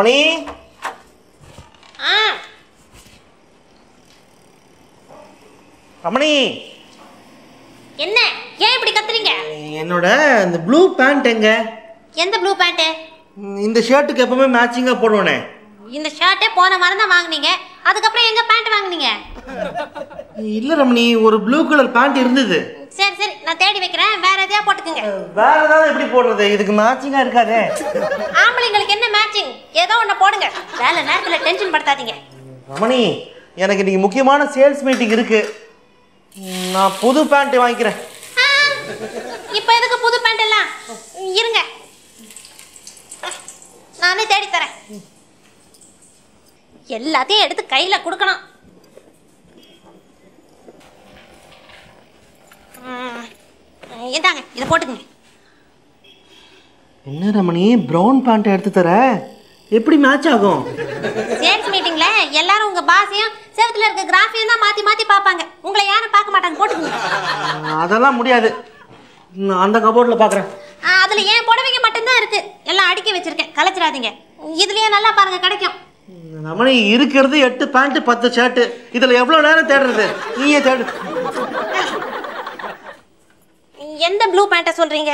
ரமணி ஆ. ரமணி. என்ன? ஏன் இப்படி கத்துறீங்க? என்னோட இந்த ப்ளூ பேண்ட் எங்க? எந்த ப்ளூ பேண்ட்டு ம், இந்த ஷர்ட்டுக்கு எப்பவுமே மேட்சிங்காக போடுவேனே. இந்த ஷர்ட்டே போன வாரம் தான் வாங்குனீங்க. அதுக்கப்புறம் எங்க பேண்ட் வாங்குனீங்க? இல்லை ரமணி ஒரு ப்ளூ கலர் பேண்ட் இருந்தது. சரி சரி நான் தேடி வைக்கிறேன். வேற எதையா போட்டுக்குங்க. வேற ஏதாவது எப்படி போடுறது? இதுக்கு மேட்சிங்காக இருக்காதே. ஆம்பளைங்களுக்கு என்ன மேட்சிங் ஏதோ ஒண்ணு போடுங்க. வேலை நேரத்துல டென்ஷன் படுத்தாதீங்க. ரமணி எனக்கு இன்னைக்கு முக்கியமான சேல்ஸ் மீட்டிங் இருக்கு. நான் புது பேண்ட் வாங்கிக்கிறேன். இப்ப எதுக்கு புது பேண்ட் எல்லாம்? இருங்க. நானே தேடி தரேன் எல்லாத்தையும் எடுத்து கையில கொடுக்கணும். இந்தாங்க இதை போட்டுக்கங்க. என்ன ரமணி ப்ரௌன் பேண்ட் எடுத்து தர? எப்படி மேட்ச் ஆகும்? சேல்ஸ் மீட்டிங்ல எல்லாரும் உங்க பாஸையும் செவத்துல இருக்க கிராஃபியும் தான் மாத்தி மாத்தி பார்ப்பாங்க. உங்களை யாரும் பார்க்க மாட்டாங்க போட்டுக்கங்க. அதெல்லாம் முடியாது. நான் அந்த கபோர்டில் பார்க்குறேன். ஆ, அதுல ஏன் புடவைங்க மட்டும்தான் இருக்கு? எல்லாம் அடுக்கி வச்சிருக்கேன் கலைச்சிடாதீங்க. இதுலயே நல்லா பாருங்க கிடைக்கும். ரமணி இருக்கிறது எட்டு பேண்ட் பத்து ஷர்ட்டு இதில் எவ்வளோ நேரம் தேடுறது? நீயே தேடு. எந்த ப்ளூ பேண்ட்டை சொல்றீங்க?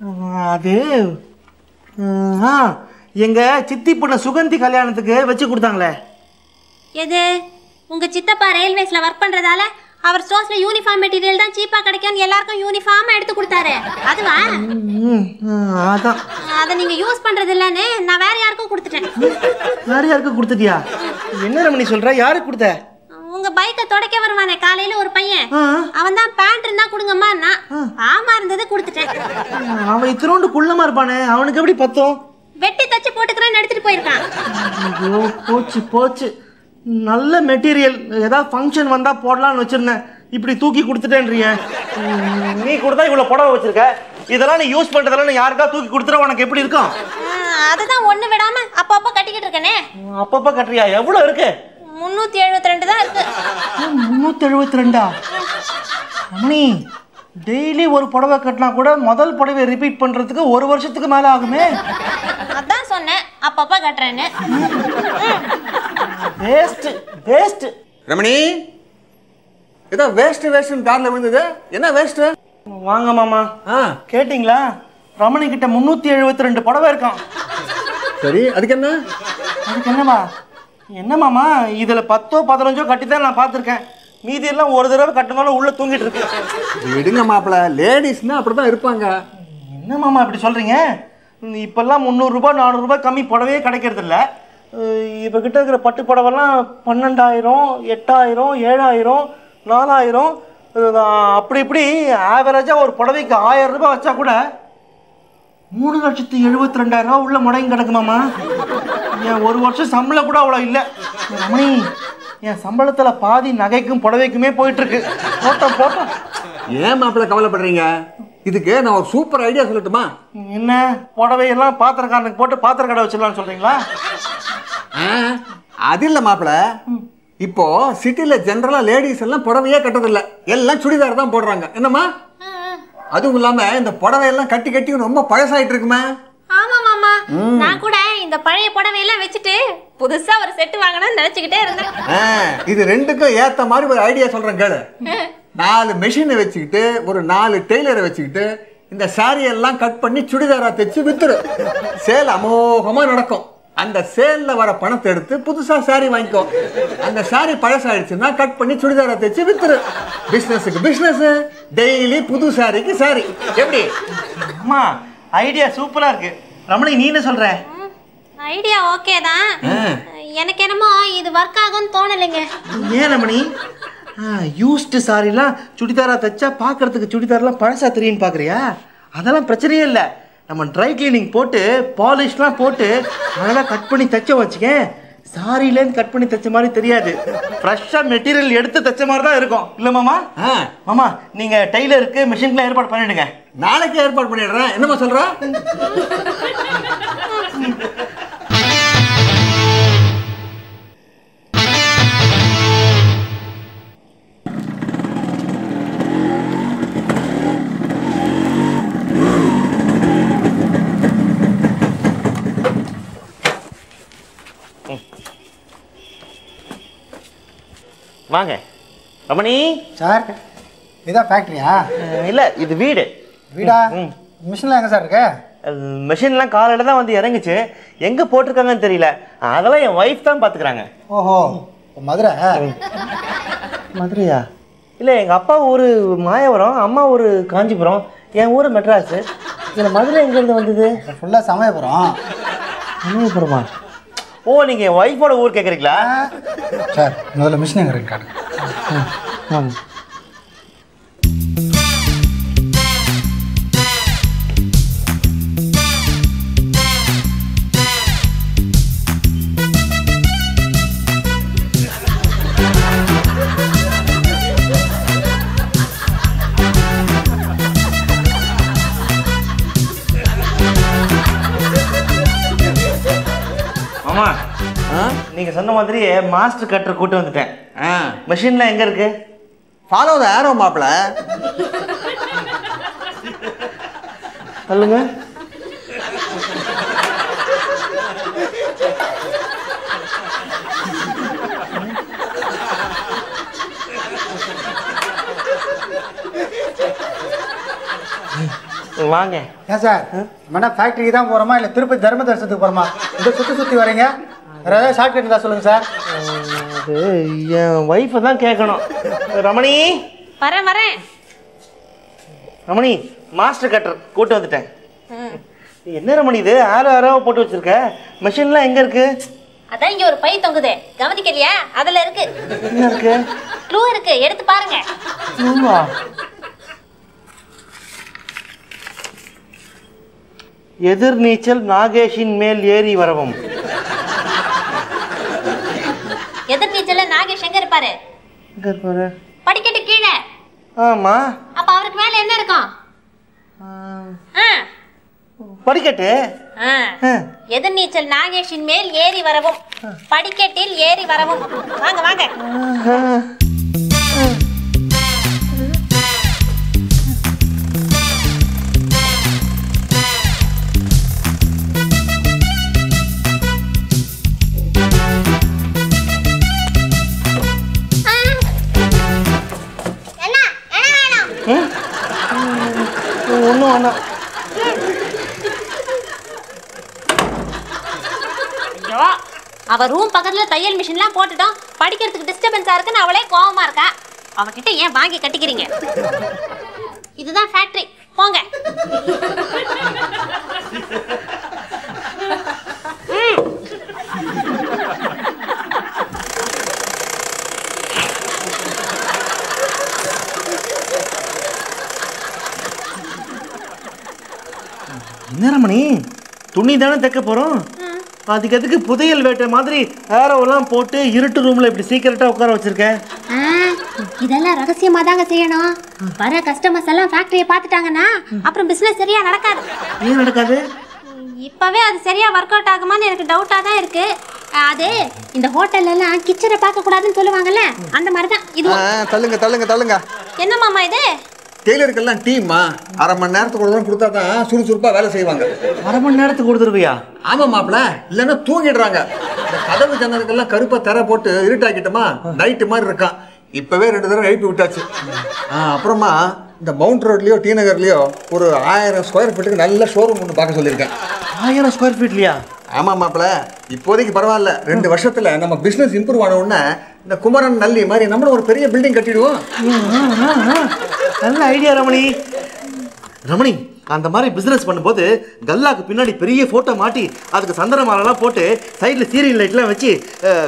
ஆ, அது ஆ எங்க சித்தி பொண்ணு சுகந்தி கல்யாணத்துக்கு வச்சு கொடுத்தாங்களே. எது? உங்க சித்தப்பா ரயில்வேஸ்ல ஒர்க் பண்றதால அவர் ஸ்டோர்ஸ்ல யூனிஃபார்ம் மெட்டீரியல் தான் சீப்பா கிடைக்கும்னு எல்லாருக்கும் யூனிஃபார்மா எடுத்து கொடுத்தாரு. அதுவா? அதான். அதை நீங்க யூஸ் பண்றது இல்லைன்னு நான் வேற யாருக்கும் கொடுத்துட்டேன். வேற யாருக்கு கொடுத்துட்டியா? என்ன ரமணி சொல்ற? யாருக்கு கொடுத்த? உங்க பைக்கை துடைக்க வருவானே காலையில ஒரு பையன். அவன் தான் பேண்ட் இருந்தா கொடுங்கம்மா நான் ஆமா இருந்தது கொடுத்துட்டேன். அவன் இத்தினோண்டு குள்ளமா இருப்பானே அவனுக்கு எப்படி பத்தும்? வெட்டி தச்சு போட்டுக்கிறேன்னு எடுத்துட்டு போயிருக்கான். ஐயோ போச்சு போச்சு. நல்ல மெட்டீரியல் ஏதாவது ஃபங்க்ஷன் வந்தா போடலாம்னு வச்சிருந்தேன். இப்படி தூக்கி கொடுத்துட்டேன்றிய. நீ கொடுத்தா இவ்வளோ புடவை வச்சிருக்க. இதெல்லாம் நீ யூஸ் பண்றதெல்லாம் யாருக்கா தூக்கி கொடுத்துற உனக்கு எப்படி இருக்கும்? அதுதான் ஒண்ணு விடாம அப்பப்போ கட்டிக்கிட்டு இருக்கேனே. அப்பப்ப கட்டுறியா? எவ்வளோ இருக்கு? முன்னூத்தி எழுபத்தி ரெண்டு தான் இருக்கு. முந்நூற்றி எழுபத்தி ரெண்டா? ரமணி டெய்லி ஒரு புடவை கட்டினா கூட முதல் புடவை ரிப்பீட் பண்றதுக்கு ஒரு வருஷத்துக்கு மேல ஆகுமே? அதான் சொன்னேன். அப்பப்போ கட்டுறேன்னு. வேஸ்ட் வேஸ்ட் ரமணி ஏதோ வேஸ்ட் வேஸ்ட்னு கார்ல விழுந்தது. என்ன வேஸ்ட் வாங்க மாமா. ஆ. கேட்டிங்களா? ரமணி கிட்ட முந்நூற்றி எழுபத்தி ரெண்டு புடவை இருக்கான் சரி அதுக்கு என்ன? அதுக்கு என்னம்மா என்ன மாமா இதில் பத்தோ பதினஞ்சோ கட்டி தான் நான் பார்த்துருக்கேன். மீதி எல்லாம் ஒரு தடவை கட்டினாலும் உள்ள தூங்கிட்டு இருக்கு. விடுங்க மாப்பிள லேடிஸ்னா அப்படிதான் இருப்பாங்க. என்ன மாமா இப்படி சொல்கிறீங்க இப்போல்லாம் முந்நூறுரூபா நானூறுரூபா கம்மி புடவையே கிடைக்கிறது இல்லை. இப்போ கிட்ட இருக்கிற பட்டு புடவெல்லாம் பன்னெண்டாயிரம் எட்டாயிரம் ஏழாயிரம் நாலாயிரம். அப்படி இப்படி ஆவரேஜாக ஒரு புடவைக்கு ஆயிரம் ரூபாய் வச்சா கூட மூணு லட்சத்தி எழுபத்தி ரெண்டாயிரம் ரூபா உள்ள முடங்கி கிடக்குமாமா என் ஒரு வருஷம் சம்பளம் கூட அவ்வளோ இல்லை. ரமணி என் சம்பளத்தில் பாதி நகைக்கும் புடவைக்குமே போயிட்டு இருக்கு போட்டோம் போட்டோம். ஏன் மாப்பிள கவலைப்படுறீங்க? இதுக்கு நான் ஒரு சூப்பர் ஐடியா சொல்லட்டுமா? என்ன? புடவையெல்லாம் பாத்திரக்காரனுக்கு போட்டு பாத்திர கடை வச்சிடலாம்னு சொல்றீங்களா? ஆ, அது இல்ல மாப்பிள இப்போ சிட்டில ஜெனரலா லேடிஸ் எல்லாம் புடவையே கட்டதில்ல எல்லாம் சுடிதார் தான் போடுறாங்க. என்னம்மா? அதுவும் இல்லாம இந்த புடவை எல்லாம் கட்டி கட்டி ரொம்ப பழசாயிட்டு இருக்குமே. ஆமா மாமா. நான் கூட இந்த பழைய புடவையெல்லாம் வச்சுட்டு புதுசா ஒரு செட்டு வாங்கணும்னு நினைச்சுக்கிட்டே இருந்தேன். இது ரெண்டுக்கும் ஏத்த மாதிரி ஒரு ஐடியா சொல்றேன் கேளு. நாலு மெஷினை வச்சுக்கிட்டு ஒரு நாலு டெய்லரை வச்சுக்கிட்டு இந்த saree எல்லாம் கட் பண்ணி சுடிதாரா தைச்சு வித்துரு. சேல் அமோகமா நடக்கும். அந்த சேல்ல வர பணத்தை எடுத்து புதுசா saree வாங்கிக்கோ. அந்த saree பழசாயிடுச்சுன்னா கட் பண்ணி சுடிதாரா தைச்சு வித்துரு. பிசினஸுக்கு பிசினஸ் டெய்லி புது சாரிக்கு saree. எப்படி? அம்மா ஐடியா சூப்பரா இருக்கு. ரமணி நீ என்ன சொல்ற ஐடியா ஓகே தான். எனக்கு என்னமோ இது ஒர்க் ஆகும்னு தோணலைங்க. ஏன் ரமணி? யூஸ்டு சாரிலாம் சுடிதாரா தைச்சா பார்க்கறதுக்கு சுடிதார்லாம் பழசா தெரியும்னு பார்க்குறியா அதெல்லாம் பிரச்சனையே இல்லை. நம்ம ட்ரை கிளீனிங் போட்டு பாலிஷ்லாம் போட்டு அதெல்லாம் கட் பண்ணி தைச்ச வச்சுக்க சாரிலேருந்து கட் பண்ணி தைச்ச மாதிரி தெரியாது. ஃப்ரெஷ்ஷாக மெட்டீரியல் எடுத்து தைச்ச மாதிரி தான் இருக்கும். இல்லை மாமா? ஆ, மாமா நீங்கள் டெய்லருக்கு மிஷின்லாம் ஏற்பாடு பண்ணிடுங்க. நாளைக்கே ஏற்பாடு பண்ணிடுறேன். என்னம்மா சொல்ற? வாங்க. ரமணி? சார் இதான் ஃபேக்ட்ரியா இல்ல இது வீடு. வீடா? ம். மிஷின்லாம் எங்கே சார் இருக்கு? மெஷின்லாம் காலையில் தான் வந்து இறங்குச்சு. எங்கே போட்டிருக்காங்கன்னு தெரியல. அதெல்லாம் என் ஒய்ஃப் தான் பார்த்துக்கிறாங்க ஓஹோ மதுரை? மதுரையா? இல்லை எங்கள் அப்பா ஊர் மாயவரம் அம்மா ஊர் காஞ்சிபுரம் என் ஊர் மெட்ராஸு. இதில் மதுரை எங்கேருந்து வந்தது? ஃபுல்லாக சமயபுரம். சமயபுரமா? ஓ நீங்கள் என் ஒய்ஃபோட ஊர் கேட்குறீங்களா சார் முதல்ல மிஷின் எங்கே இருக்கு? ஆமா. நீங்கள் சொன்ன மாதிரி மாஸ்டர் கட்டர் கூட்டு வந்துட்டேன். ஆ. மெஷின்லாம் எங்கே இருக்கு? ஃபாலோ த ஆரோ மாப்பிள சொல்லுங்க வாங்க. ஏன் சார்? நம்ம ஃபேக்ட்ரிக்கு தான் போகிறோமா இல்லை திருப்பதி தர்ம தரிசனத்துக்கு போகிறோமா இந்த சுற்றி சுற்றி வரீங்க? வேறு ஏதாவது ஷார்ட்கட் இருந்தால் சொல்லுங்கள் சார். அது என் ஒய்ஃபை தான் கேட்கணும் ரமணி? வரேன் வரேன். ரமணி மாஸ்டர் கட்டர் கூட்டு வந்துட்டேன். என்ன ரமணி இது? ஆரோ ஆரோ போட்டு வச்சிருக்க. மெஷின்லாம் எங்க இருக்கு? அதான் இங்க ஒரு பை தொங்குதே. கவனிக்கலையா? அதுல இருக்கு. என்ன இருக்கு? க்ளூ இருக்கு. எடுத்து பாருங்க. எதிர்நீச்சல் நாகேஷின் மேல் ஏறி வரவும். எதிர்நீச்சல்ல நாகேஷ் எங்க இருப்பாரு? எங்க இருப்பாரு? படிக்கட்டு கீழே. ஆமா. அப்ப அவருக்கு மேல என்ன இருக்கும்? படிக்கட்டு. எதிர்நீச்சல் நாகேஷின் மேல் ஏறி வரவும். படிக்கட்டில் ஏறி வரவும். வாங்க வாங்க. அவள் ரூம் பக்கத்தில் தையல் மிஷின்லாம் போட்டுட்டோம். படிக்கிறதுக்கு டிஸ்டர்பன்ஸாக இருக்குன்னு அவளே கோவமா இருக்கா. அவகிட்ட ஏன் வாங்கி கட்டிக்கிறீங்க? இதுதான் ஃபேக்ட்ரி போங்க. என்ன ரமணி? துணி தானே தைக்க போகிறோம் அதுக்கு எதுக்கு புதையல் வேட்டை மாதிரி ஏரோவெல்லாம் போட்டு இருட்டு ரூமில் இப்படி சீக்கிரட்டாக உட்கார வச்சிருக்க? ஆ, இதெல்லாம் ரகசியமா தாங்க செய்யணும். வர கஸ்டமர்ஸ் எல்லாம் ஃபேக்டரியை பார்த்துட்டாங்கன்னா அப்புறம் பிசினஸ் சரியா நடக்காது. ஏன் நடக்காது? இப்பவே அது சரியா ஒர்க் அவுட் ஆகுமான்னு எனக்கு டவுட்டா தான் இருக்கு. அது இந்த ஹோட்டல்ல எல்லாம் கிச்சனை பார்க்க கூடாதுன்னு சொல்லுவாங்கல்ல அந்த மாதிரி தான் இது தள்ளுங்க தள்ளுங்க தள்ளுங்க. என்ன மாமா இது? டெய்லருக்கெல்லாம் டீம்மா அரை மணி நேரத்துக்கு ஒரு கொடுத்தா தான் சுறுசுறுப்பாக வேலை செய்வாங்க. அரை மணி நேரத்துக்கு கொடுத்துருவியா? ஆமாம் மாப்பிள இல்லைன்னா தூங்கிடுறாங்க. இந்த கதவு ஜன்னலுக்கெல்லாம் கருப்பை தர போட்டு இருட்டாக்கிட்டோமா நைட்டு மாதிரி இருக்கான் இப்போவே ரெண்டு தடவை எழுப்பி விட்டாச்சு. அப்புறமா இந்த மவுண்ட் ரோட்லேயோ டி நகர்லேயோ ஒரு ஆயிரம் ஸ்கொயர் ஃபீட்டுக்கு நல்ல ஷோரூம் ஒன்று பார்க்க சொல்லியிருக்கேன். ஆயிரம் ஸ்கொயர் ஃபீட்லையா ஆமாம் மாப்பிள இப்போதைக்கு பரவாயில்ல. ரெண்டு வருஷத்துல நம்ம பிஸ்னஸ் இம்ப்ரூவ் ஆன உடனே இந்த குமரன் நல்லி மாதிரி நம்மளும் ஒரு பெரிய பில்டிங் கட்டிடுவோம். நல்ல ஐடியா ரமணி. ரமணி அந்த மாதிரி பிசினஸ் பண்ணும்போது கல்லாக்கு பின்னாடி பெரிய போட்டோ மாட்டி அதுக்கு சந்தன மாலைலாம் போட்டு சைடில் சீரியல் லைட்லாம் வச்சு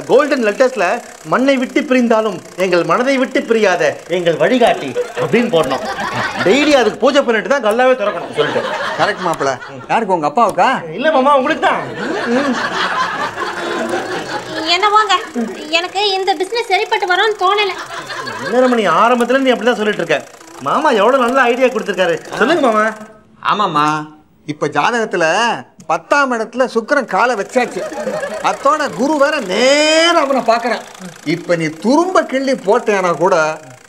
கோல்டன் லெட்டர்ஸில் மண்ணை விட்டு பிரிந்தாலும் எங்கள் மனதை விட்டு பிரியாத எங்கள் வழிகாட்டி அப்படின்னு போடணும். டெய்லி அதுக்கு பூஜை பண்ணிட்டு தான் கல்லாவே திறக்கணும் சொல்லிட்டு. கரெக்ட் மாப்பிள. யாருக்கு உங்க அப்பாவுக்கா? இல்லை மாமா உங்களுக்கு தான் என்னவோங்க எனக்கு இந்த பிசினஸ் சரிப்பட்டு வரும்னு தோணல. என்ன ரமணி ஆரம்பத்துல நீ அப்படி தான் சொல்லிட்டு இருக்க. மாமா எவ்வளோ நல்ல ஐடியா கொடுத்துருக்காரு. சொல்லுங்க மாமா. ஆமாம்மா. இப்போ ஜாதகத்துல பத்தாம் இடத்துல சுக்கிரன் காலை வச்சாச்சு. அத்தோட குரு வேற நேரா அவனை பார்க்கறான். இப்போ நீ துரும்ப கிள்ளி போட்டேனா கூட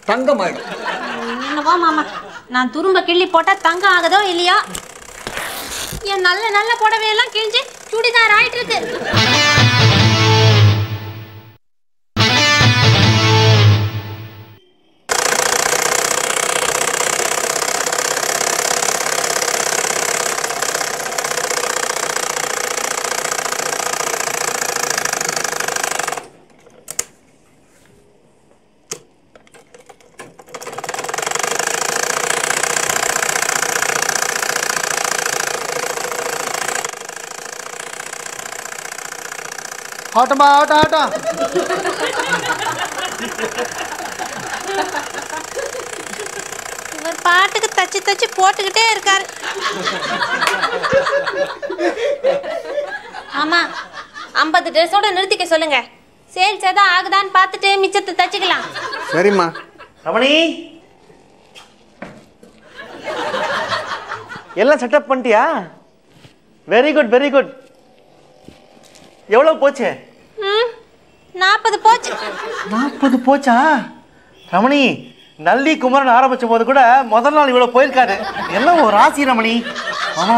தங்கமாயிடும் என்னவோ மாமா நான் துரும்ப கிள்ளி போட்டா தங்கம் ஆகுதோ இல்லையோ? என் நல்ல நல்ல புடவையெல்லாம் கிழிஞ்சு சுடிதார் ஆயிட்டு இருக்கு ஆகட்டும்பா ஆகட்டும் ஆகட்டும் இவர் பாட்டுக்கு தச்சு தச்சு போட்டுக்கிட்டே இருக்காரு. ஆமா ஐம்பது ட்ரெஸ்ஸோட நிறுத்திக்க சொல்லுங்க. சேல்ஸ் எதாவது ஆகுதான்னு பார்த்துட்டு மிச்சத்தை தச்சுக்கலாம். சரிம்மா. ரமணி. எல்லாம் செட்டப் பண்ணிட்டியா? வெரி குட் வெரி குட் எவ்வளோ போச்சு? நாற்பது போச்சு. நாற்பது போச்சா? ரமணி நல்லி குமரன் ஆரம்பிச்ச போது கூட முதல் நாள் இவ்வளோ போயிருக்காரு. எல்லாம் ஒரு ராசி ரமணி. ஆமா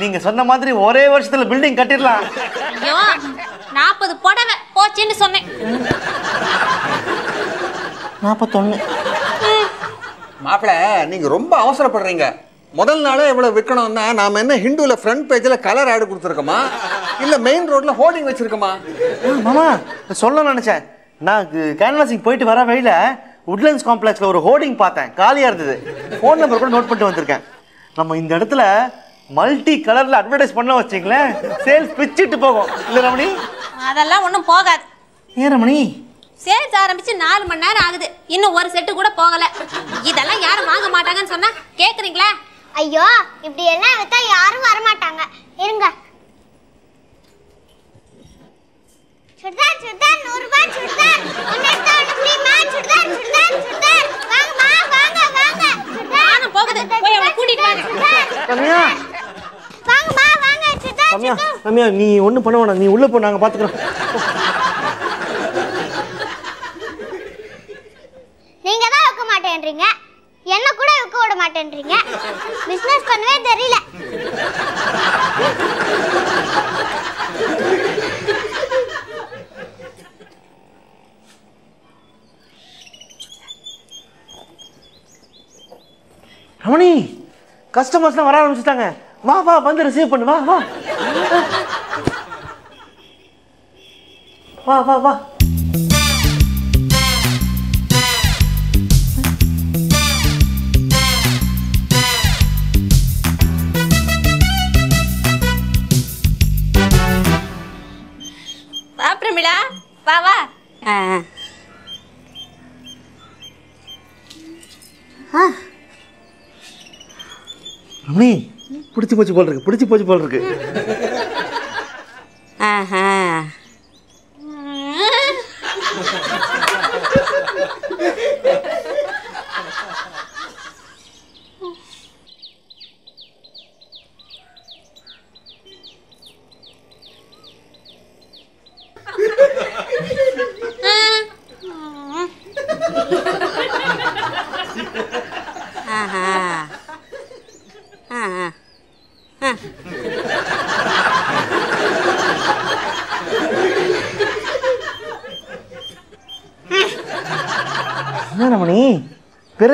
நீங்க சொன்ன மாதிரி ஒரே வருஷத்துல பில்டிங் கட்டிடலாம். நாற்பது புடவை போச்சுன்னு சொன்னேன். நாற்பத்தொன்னு. மாப்பிள்ள நீங்க ரொம்ப அவசரப்படுறீங்க. முதல் நாளே இவ்வளவு விற்கணும்னா நாம என்ன ஹிந்துல ஃப்ரண்ட் பேஜ்ல கலர் ஆடு கொடுத்துருக்கோமா? இல்ல மெயின் ரோட்ல ஹோர்டிங் வச்சிருக்கோமா? மாமா சொல்ல நினைச்சேன். நான் கேன்வாசிங் போயிட்டு வர வழியில உட்லண்ட்ஸ் காம்ப்ளெக்ஸ்ல ஒரு ஹோர்டிங் பார்த்தேன். காலியா இருந்தது. ஃபோன் நம்பர் கூட நோட் பண்ணிட்டு வந்திருக்கேன். நம்ம இந்த இடத்துல மல்டி கலர்ல அட்வர்டைஸ் பண்ண வச்சிங்களேன் சேல்ஸ் பிச்சுட்டு போகும். இல்ல ரமணி? அதெல்லாம் ஒன்றும் போகாது. ஏன் ரமணி? சேல்ஸ் ஆரம்பிச்சு நாலு மணி நேரம் ஆகுது. இன்னும் ஒரு செட்டு கூட போகல. இதெல்லாம் யாரும் வாங்க மாட்டாங்கன்னு சொன்னா கேக்குறீங்களா? ஐயோ இப்படி எல்லாம் வித்தா யாரும் வரமாட்டாங்க. இருங்க. சுடிதார் சுடிதார் நூறு ரூபாய் சுடிதார். ஒன்னு எடுத்தா ஒன்னு ஃப்ரீமா சுடிதார் சுடிதார் சுடிதார். வாங்கம்மா வாங்க வாங்க. சுடிதார். நானும் போகுது. போய் அவளை கூட்டிட்டு வாங்க. சுடிதார், ரம்யா. வாங்கம்மா வாங்க சுடிதார் ரம்யா சுடிதார். ரம்யா நீ ஒன்றும் பண்ண வேணாம். நீ உள்ள போ நாங்கள் பார்த்துக்குறோம் நீங்க தான் வைக்க மாட்டேன்றீங்க என்ன கூட வைக்க விட மாட்டேன்றீங்க பிசினஸ் பண்ணவே தெரியல ரமணி கஸ்டமர்ஸ்லாம் வர ஆரம்பிச்சுட்டாங்க. வா வா வந்து ரிசீவ் பண்ணு. வா வா. வா வா வா. வா பிரமிளா. வா வா. ரமணி பிடிச்சி போச்சு போல் இருக்கு பிடிச்சி போச்சு போல் இருக்கு. ஆஹா.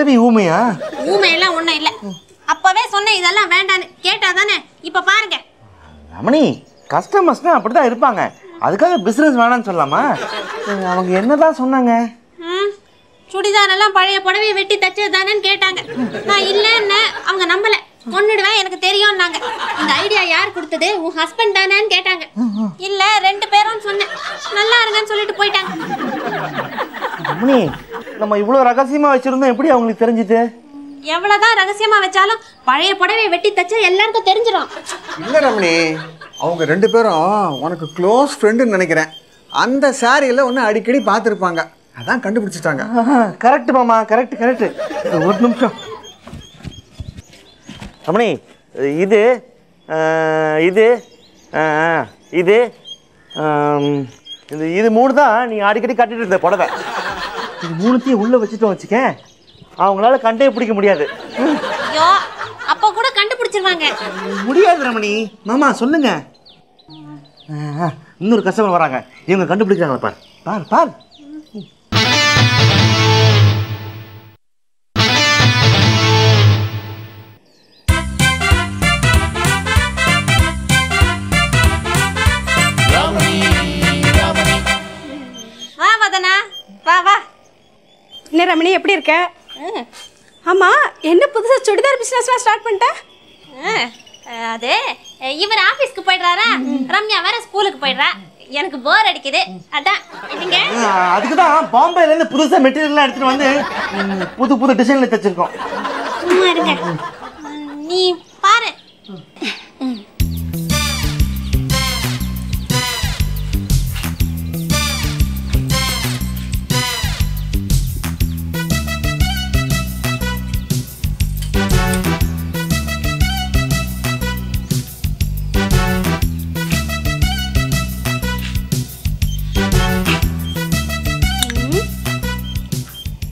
பிறவி ஊமையா? ஊமையெல்லாம் ஒண்ணும் இல்ல. அப்பவே சொன்னேன் இதெல்லாம் வேண்டான்னு. கேட்டா தானே இப்ப பாருங்க. ரமணி கஸ்டமர்ஸ்னா அப்படி தான் இருப்பாங்க. அதுக்காக பிஸ்னஸ் வேணாம்னு சொல்லலாமா அவங்க என்னதான் சொன்னாங்க? சுடிதார் எல்லாம் பழைய புடவைய வெட்டி தச்சது தானேன்னு கேட்டாங்க. நான் இல்லைன்னு அவங்க நம்பல. கொன்னுடுவேன் எனக்கு தெரியும்னாங்க. இந்த ஐடியா யார் கொடுத்தது? உன் ஹஸ்பண்ட் தானேன்னு கேட்டாங்க. இல்ல ரெண்டு பேரும் சொன்னேன். நல்லா இருங்கன்னு சொல்லிட்டு போயிட்டாங்க. ரமணி நம்ம இவ்வளோ ரகசியமா வச்சிருந்தோம் எப்படி அவங்களுக்கு தெரிஞ்சுது? எவ்வளவுதான் ரகசியமா வச்சாலும் பழைய புடவைய வெட்டி தச்சா எல்லாருக்கும் தெரிஞ்சிடும் இல்ல ரமணி அவங்க ரெண்டு பேரும் உனக்கு க்ளோஸ் ஃப்ரெண்டுன்னு நினைக்கிறேன். அந்த சாரியில ஒன்று அடிக்கடி பார்த்துருப்பாங்க. அதான் கண்டுபிடிச்சிட்டாங்க. கரெக்ட் மாமா கரெக்ட் கரெக்ட் ஒரு நிமிஷம். ரமணி இது இது இது இது மூணு தான் நீ அடிக்கடி கட்டிட்டு இருந்த புடவை. இது மூணுத்தையும் உள்ள வச்சுட்டோம் வச்சுக்க அவங்களால கண்டே பிடிக்க முடியாது. ஐயோ அப்ப கூட கண்டுபிடிச்சிருவாங்க. முடியாது ரமணி. மாமா சொல்லுங்க. இன்னொரு கஸ்டமர் வராங்க. இவங்க கண்டுபிடிக்கிறாங்க பார். பார் பார். ரமணி எப்படி இருக்க? ம். ஆமா என்ன புதுசா சுடிதார் பிசினஸ்லாம் ஸ்டார்ட் பண்ணிட்ட? ஆ, அது இவர் ஆபீஸ்க்கு போயிடுறாரா? ரம்யா வேற ஸ்கூலுக்கு போயிடுறா. எனக்கு போர் அடிக்குது. அதான் இல்லைங்க அதுக்கு தான் பாம்பேல இருந்து புதுசா மெட்டீரியல்லாம் எடுத்துட்டு வந்து புது புது டிசைன்ல தைச்சிருக்கோம். சும்மா இருங்க. நீ பாரு.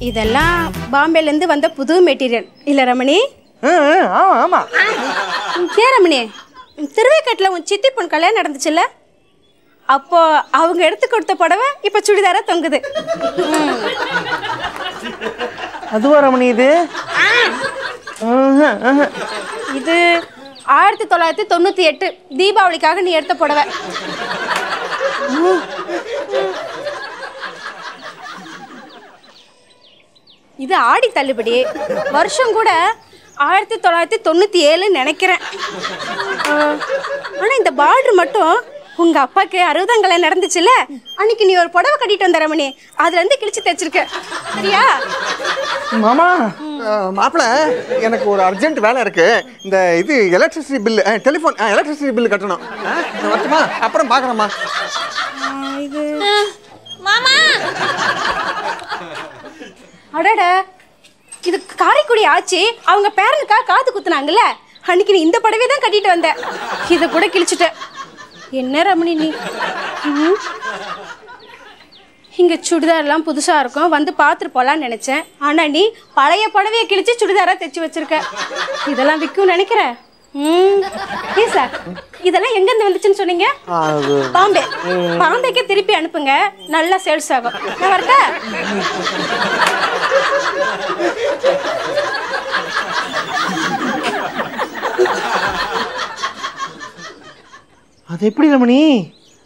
இதெல்லாம் பாம்பேலேருந்து வந்த புது மெட்டீரியல் இல்லை ரமணி? ஆ, ஆ, ஆமா ஆமா. ஏன் ரமணி திருவேக்கட்டில் உன் சித்தி பொண்ணு கல்யாணம் நடந்துச்சுல்ல? அப்போ அவங்க எடுத்து கொடுத்த புடவை இப்போ சுடிதாரா தொங்குது. அதுவா ரமணி இது. இது ஆயிரத்தி தொள்ளாயிரத்தி தொண்ணூற்றி எட்டு தீபாவளிக்காக நீ எடுத்த புடவை. இது ஆடி தள்ளுபடி. வருஷம் கூட ஆயிரத்தி தொள்ளாயிரத்தி தொண்ணூற்றி ஏழுன்னு நினைக்கிறேன். ஆனால் இந்த பார்டர் மட்டும் உங்கள் அப்பாவுக்கு அறுபதாங்கலை நடந்துச்சுல்ல? அன்னைக்கு நீ ஒரு புடவை கட்டிட்டு வந்த ரமணி. அதுலேருந்து கிழிச்சு தைச்சிருக்க. சரியா? மாமா மாப்பிள்ள எனக்கு ஒரு அர்ஜென்ட் வேலை இருக்கு. இந்த இது electricity bill telephone electricity bill கட்டணும். வரட்டுமா அப்புறம் பார்க்குறேம்மா மாமா! அடட. இது காரைக்குடி ஆச்சு அவங்க பேரனுக்காக காது குத்துனாங்கல்ல? அன்னைக்கு நீ இந்த படவே தான் கட்டிட்டு வந்த. இதை கூட கிழிச்சிட்ட. என்ன ரமணி நீ? ம். இங்க சுடிதார்லாம் புதுசாக இருக்கும். வந்து பார்த்துட்டு போகலான்னு நினச்சேன். ஆனால் நீ பழைய புடவையை கிழிச்சு சுடிதாராக தைச்சி வச்சுருக்க. இதெல்லாம் விற்கும் நினைக்கிற? ஏன் சார்? இதெல்லாம் எங்கேருந்து வந்துச்சுன்னு சொன்னீங்க? பாம்பே. பாம்பேக்கே திருப்பி அனுப்புங்க. நல்லா சேல்ஸ் ஆகும். நான் வரட்டா? அது எப்படி ரமணி?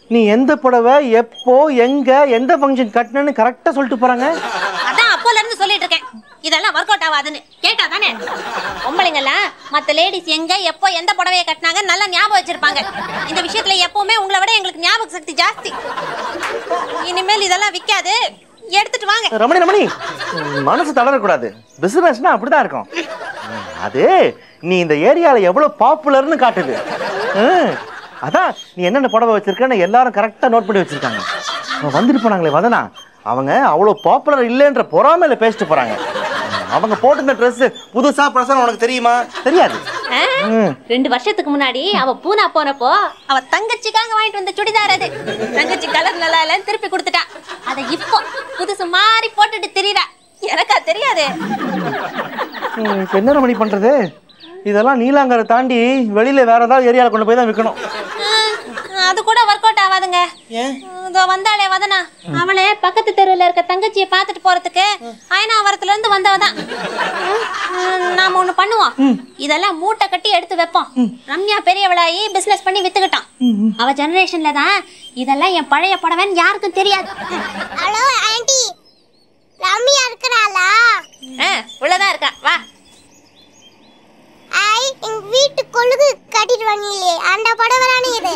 நீ எந்த புடவை எப்போ எங்க எந்த ஃபங்க்ஷன் கட்டினு கரெக்டா சொல்லிட்டு போறாங்க அதான் அப்போல இருந்து சொல்லிட்டு இருக்கேன் இதெல்லாம் ஒர்க் அவுட் ஆகாதுன்னு கேட்டா தானே பொம்பளைங்கெல்லாம் மற்ற லேடிஸ் எங்க எப்போ எந்த புடவையை கட்டினாங்க நல்லா ஞாபகம் வச்சிருப்பாங்க. இந்த விஷயத்துல எப்பவுமே உங்களை விட எங்களுக்கு ஞாபக சக்தி ஜாஸ்தி. இனிமேல் இதெல்லாம் விற்காது எடுத்துட்டு வாங்க. ரமணி ரமணி. மனசு தளரக்கூடாது. பிசினஸ்னா அப்படிதான் இருக்கும். அது நீ இந்த ஏரியால எவ்வளவு பாப்புலர்னு காட்டுது. அதான் நீ என்னென்ன புடவை வச்சிருக்கன்னு எல்லாரும் கரெக்டாக நோட் பண்ணி வச்சிருக்காங்க. வந்துட்டு போனாங்களே வதனா. அவங்க அவ்வளோ பாப்புலர் இல்லைன்ற பொறாமையில் பேசிட்டு போகிறாங்க அவங்க போட்டிருந்த ட்ரெஸ் புதுசா பழசா உனக்கு தெரியுமா? தெரியாது? ரெண்டு வருஷத்துக்கு முன்னாடி அவ பூனா போனப்போ அவ தங்கச்சிக்காக வாங்கிட்டு வந்த சுடிதார் அது. தங்கச்சி கலர் நல்லா இல்லைன்னு திருப்பி கொடுத்துட்டா. அதை இப்போ புதுசு மாதிரி போட்டுட்டு திரியறா. எனக்கா தெரியாது. என்ன ரமணி பண்றது? இதெல்லாம் நீலாங்கரை தாண்டி வெளியில வேற ஏதாவது ஏரியால கொண்டு போய் தான் விற்கணும் அது கூட ஒர்க் அவுட் ஆகாதுங்க. இதோ வந்தாளே வதனா. அவளே பக்கத்து தெருவில் இருக்க தங்கச்சியை பார்த்துட்டு போறதுக்கு. அயனாவரத்துல தான் நாம ஒண்ணு பண்ணுவோம். இதெல்லாம் மூட்டை கட்டி எடுத்து வைப்போம். ரம்யா பெரியவளாயி பிசினஸ் பண்ணி வித்துக்கிட்டான். அவ ஜெனரேஷன்ல தான் இதெல்லாம் என் பழைய புடவைன்னு யாருக்கும் தெரியாது. Hello aunty. ரம்யா இருக்கிறாளா? ஆ, உள்ளதான் இருக்கா. வா. ஐ எங்க வீட்டு கொழுகு கட்டிட்டு வந்தீங்களே. அந்த புடவை தானே இது